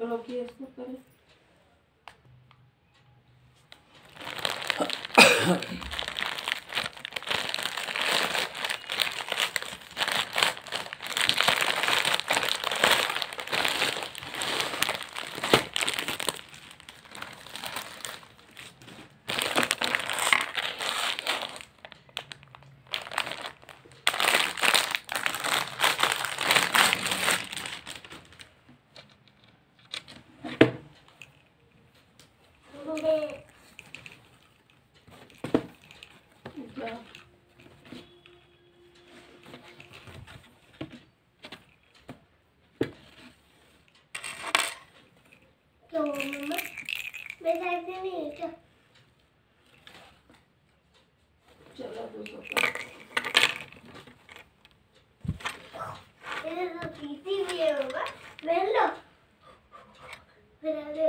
रोकिए इसको करें क्या क्यों मम्मा मैं साइड नहीं क्या चला। दो सौ ये तो पीती भी है मम्मा। पहन लो पहन लो